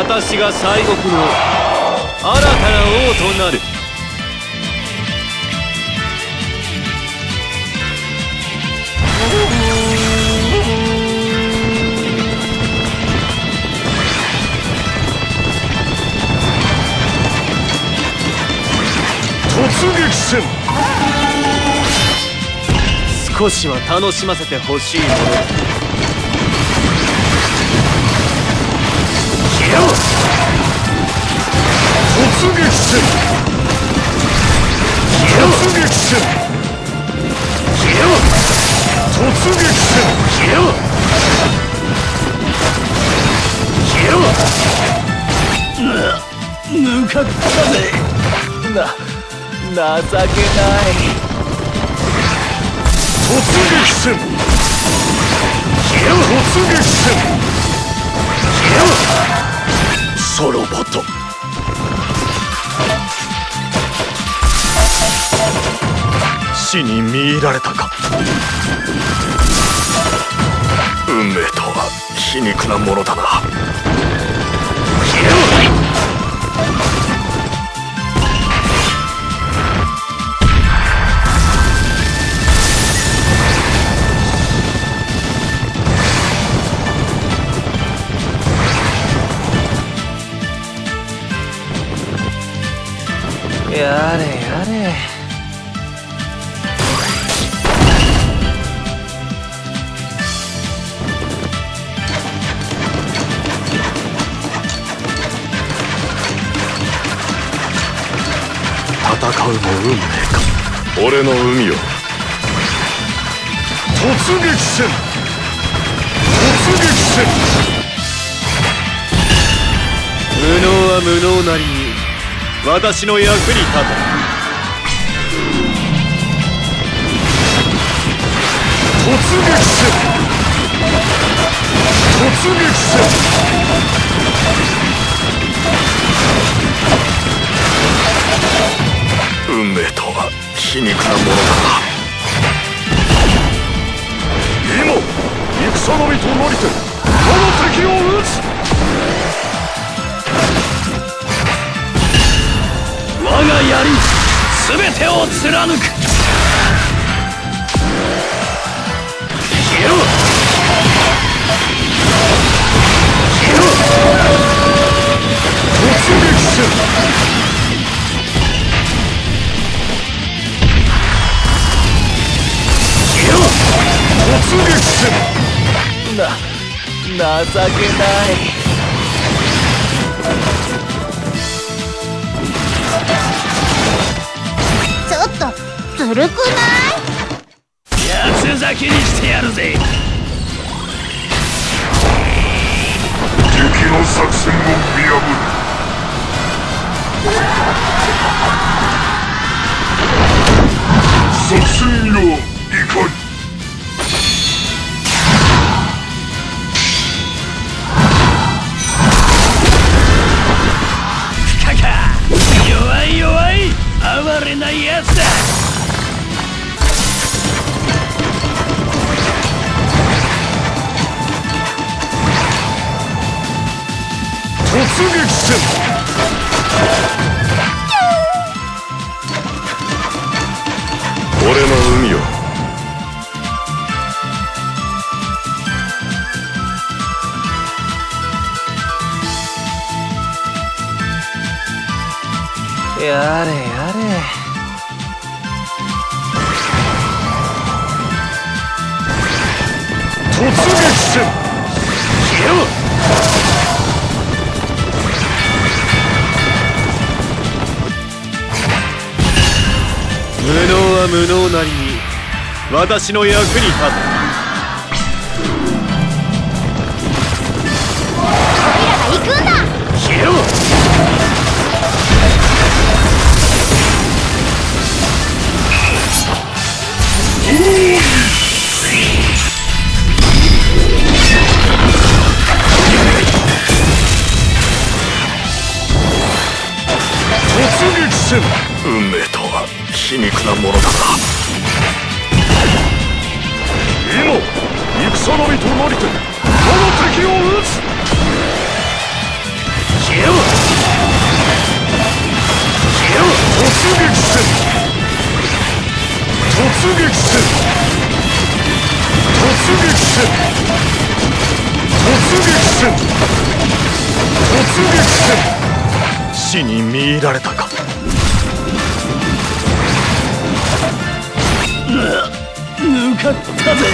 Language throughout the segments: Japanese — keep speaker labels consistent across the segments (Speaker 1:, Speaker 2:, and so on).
Speaker 1: 私が西国の新たな王となる。
Speaker 2: 突撃戦。
Speaker 1: 少しは楽しませてほしいもの
Speaker 2: 突撃戦突撃戦突撃戦
Speaker 3: 向かったぜな情けない
Speaker 2: 突撃戦突撃戦ソロボト。死に見入られたか。運命とは皮肉なものだな。運命か俺の海を突撃戦突撃戦
Speaker 1: 無能は無能なりに私の役に立て
Speaker 2: 突撃戦突撃戦運命とは皮肉なものだな。今戦のみとなりてこの敵を撃つ。
Speaker 3: 我が槍全てを貫く。
Speaker 2: 突撃戦
Speaker 3: な情けない。
Speaker 4: ちょっとずるくない？
Speaker 3: 八つ咲きにしてやるぜ
Speaker 2: 敵の作戦を見破る。作戦よ撃戦俺の海を。
Speaker 3: やれやれ。
Speaker 2: 突撃戦
Speaker 3: 消えろ
Speaker 1: 無能は無能なりに私の役に立て
Speaker 4: オイラが行くんだ
Speaker 3: 消えろ
Speaker 2: 突撃戦皮肉なものだな今戦のみとなりてこの敵を撃つ消えろ消えろ突撃せ突撃せ突撃せ突撃せ突撃せ死に見入られたか。
Speaker 3: かったぜ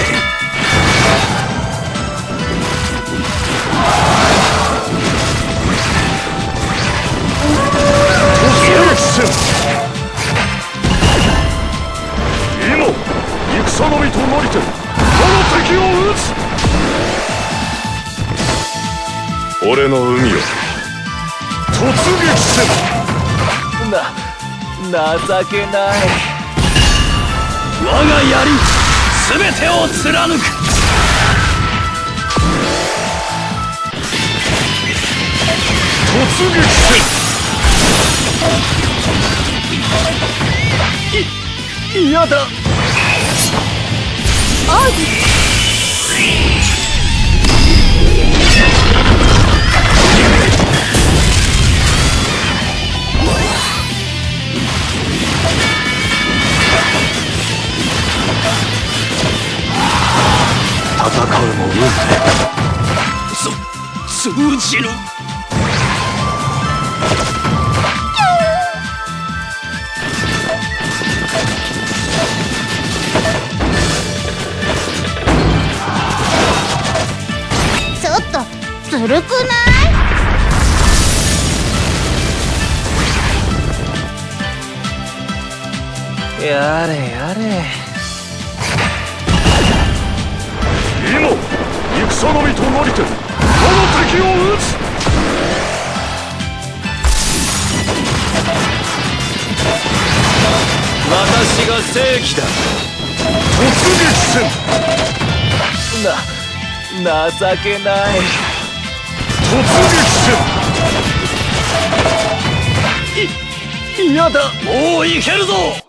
Speaker 2: のみとなりて我の敵を突撃戦
Speaker 3: な情けない。我が槍。全てを貫く。
Speaker 2: 突撃戦
Speaker 3: 嫌だ。
Speaker 2: 戦
Speaker 3: 通じる。
Speaker 4: ちょっとずるくない？
Speaker 3: やれやれ。
Speaker 2: 今戦のみとなりて敵を討つ。
Speaker 1: 私が正義だ。
Speaker 2: 突撃戦
Speaker 3: な情けない。
Speaker 2: 突撃戦
Speaker 3: 嫌だ。もういけるぞ